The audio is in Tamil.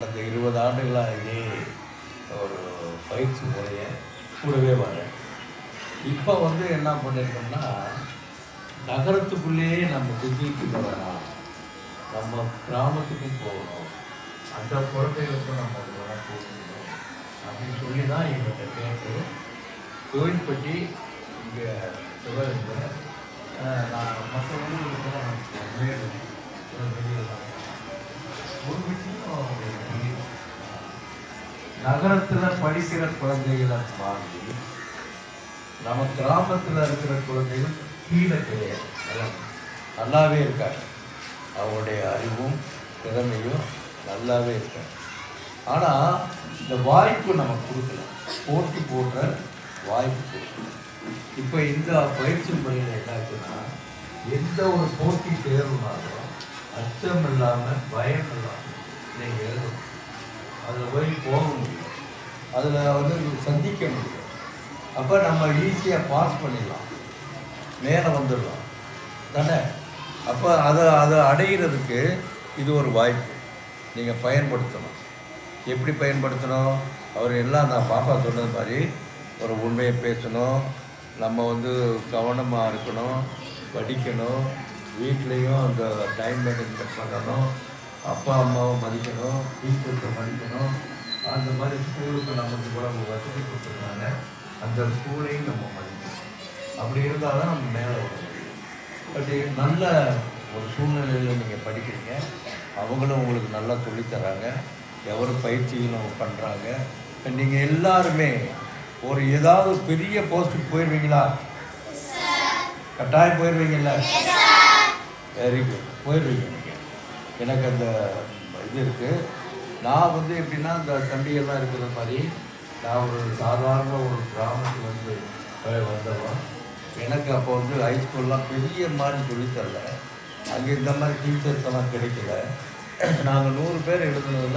கடந்த இருபது ஆண்டுகளாக இதே ஒரு பயிற்சி முறையை கூடவே வரேன் இப்போ வந்து என்ன பண்ணியிருக்கோம்னா நகரத்துக்குள்ளேயே நம்ம சுற்றிட்டு வரலாம் நம்ம கிராமத்துக்கும் போகணும். அந்த குழந்தைகளுக்கும் நம்ம போகணும் அப்படின்னு சொல்லி தான் எங்கள்கிட்ட கேட்டு கோயில்பட்டி இங்கே சிவகங்கை நான் மற்ற ஊர்களுக்கெல்லாம் நகரத்தில் படிக்கிற குழந்தைகளை வாங்கி நம்ம கிராமத்தில் இருக்கிற குழந்தைகள் கீழே கிடையாது. நல்லாவே இருக்காங்க. அவங்களுடைய அறிவும் திறமையும் நல்லாவே இருக்காங்க. ஆனால் இந்த வாய்ப்பு நம்ம கொடுக்கல. போட்டி போடுற வாய்ப்பு கொடுக்கல. இப்போ இந்த பயிற்சி முறையில் என்னாச்சுன்னா எந்த ஒரு போட்டி தேர்வுனாலும் அச்சம் இல்லாமல் பயம் இல்லாமல் நீங்கள் எழுதணும். அதில் போய் போக அதில் வந்து சந்திக்க முடியும். அப்போ நம்ம ஈஸியாக பாஸ் பண்ணிடலாம். மேலே வந்துடலாம். தானே? அப்போ அதை அதை அடைகிறதுக்கு இது ஒரு வாய்ப்பு. நீங்கள் பயன்படுத்தணும். எப்படி பயன்படுத்தணும்? அவர் எல்லாம் நான் பாப்பா சொன்னது மாதிரி ஒரு உண்மையை பேசணும். நம்ம வந்து கவனமாக இருக்கணும். படிக்கணும். வீட்லேயும் அந்த டைம் மேனேஜ்மெண்ட் பண்ணணும். அப்பா அம்மாவை மதிக்கணும். டீச்சர்ஸை மதிக்கணும். அந்த மாதிரி ஸ்கூலுக்கு நமக்கு கூட வசதி கொடுத்துருக்காங்க. அந்த ஸ்கூலையும் நம்ம மதிக்கணும். அப்படி இருந்தால் தான் நம்ம மேலே வர முடியும். பட் நல்ல ஒரு சூழ்நிலையில் நீங்கள் படிக்கிறீங்க. அவங்களும் உங்களுக்கு நல்லா சொல்லித் தராங்க. எவரு பயிற்சிகளும் பண்ணுறாங்க நீங்கள் எல்லாருமே ஒரு ஏதாவது பெரிய போஸ்ட்டுக்கு போயிடுவீங்களா கட்டாயம் போயிடுவீங்கல்ல வெரி குட் போயிடுவீங்க நீங்கள் எனக்கு அந்த இது இருக்குது நான் வந்து எப்படின்னா இந்த தம்பியெல்லாம் இருக்கிற மாதிரி நான் ஒரு சாதாரண ஒரு கிராமத்தில் வந்து வந்தவன். எனக்கு அப்போ வந்து ஹைஸ்கூல்லாம் பெரிய மாதிரி சொல்லித்தரல அங்கே இந்த மாதிரி டீச்சர்ஸ் எல்லாம் கிடைக்கல. நாங்கள் நூறு பேர் எழுதுனதில்